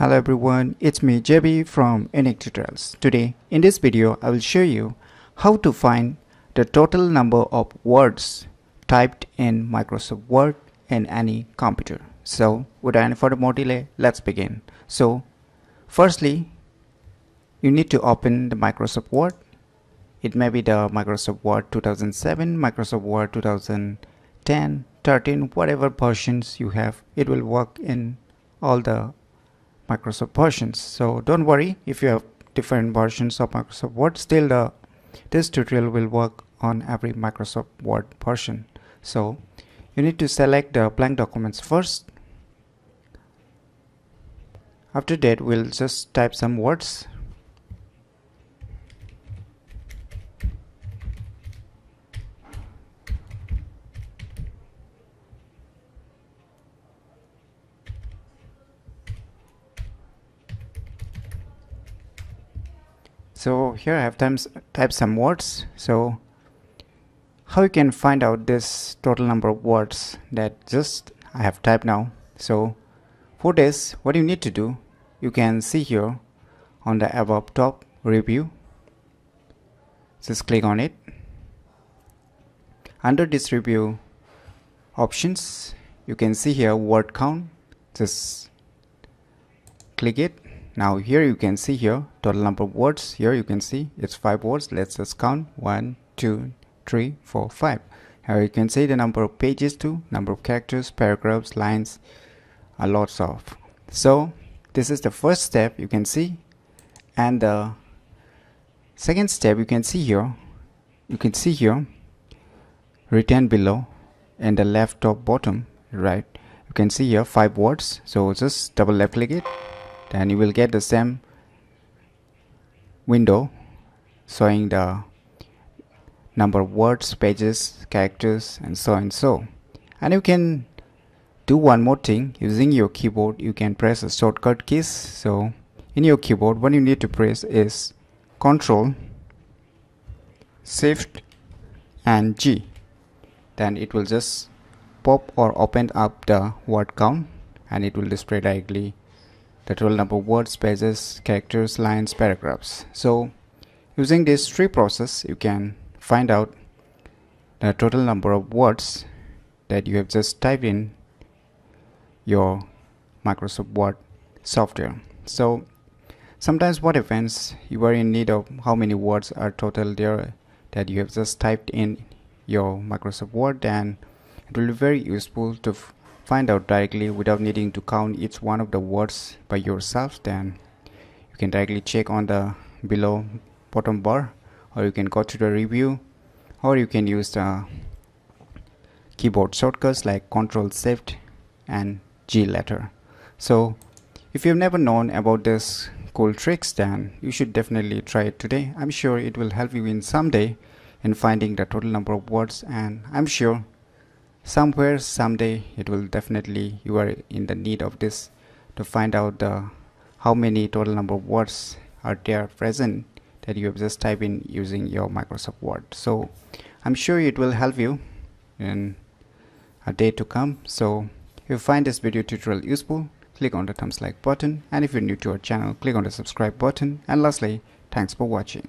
Hello everyone, it's me JB from Unique Tutorials. Today in this video I will show you how to find the total number of words typed in Microsoft Word in any computer. So without any further more delay, let's begin. So firstly, you need to open the Microsoft Word. It may be the Microsoft Word 2007, Microsoft Word 2010, 13, whatever versions you have, it will work in all the Microsoft versions. So don't worry if you have different versions of Microsoft Word. Still the this tutorial will work on every Microsoft Word version. So you need to select the blank documents first. After that we'll just type some words so here I have times type some words. So how you can find out this total number of words that just I have typed now? So for this what you need to do you can see here on the above top review. Just click on it. Under this review options you can see here word count. Just click it now here you can see here total number of words. Here you can see it's five words. Let's just count. One two three four five. Here you can see the number of pages too number of characters paragraphs lines a lots of. So this is the first step you can see. And the second step you can see here you can see here written below in the left top bottom right? You can see here five words. So just double left click it then you will get the same window showing the number of words pages characters and so and so. And you can do one more thing. Using your keyboard you can press a shortcut keys. So in your keyboard what you need to press is control shift and G. Then it will just pop or open up the word count and it will display directly total number of words, pages, characters, lines, paragraphs. So using this tree process, you can find out the total number of words that you have just typed in your Microsoft Word software. So sometimes what happens, you are in need of how many words are total there that you have just typed in your Microsoft Word and it will be very useful to find out directly without needing to count each one of the words by yourself then you can directly check on the below bottom bar or you can go to the review or you can use the keyboard shortcuts like control shift and G letter. So if you've never known about this cool tricks then you should definitely try it today. I'm sure it will help you in someday in finding the total number of words and I'm sure somewhere someday it will definitely you are in the need of this to find out the how many total number of words are there present that you have just typed in using your Microsoft Word. So I'm sure it will help you in a day to come. So if you find this video tutorial useful click on the thumbs like button. And if you're new to our channel click on the subscribe button. And lastly thanks for watching